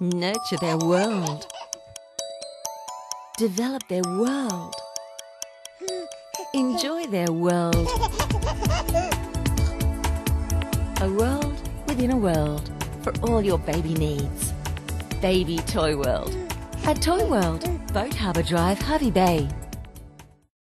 Nurture their world. Develop their world. Enjoy their world. A world within a world for all your baby needs. Baby Toy World. At Toy World, Boat Harbour Drive, Hervey Bay.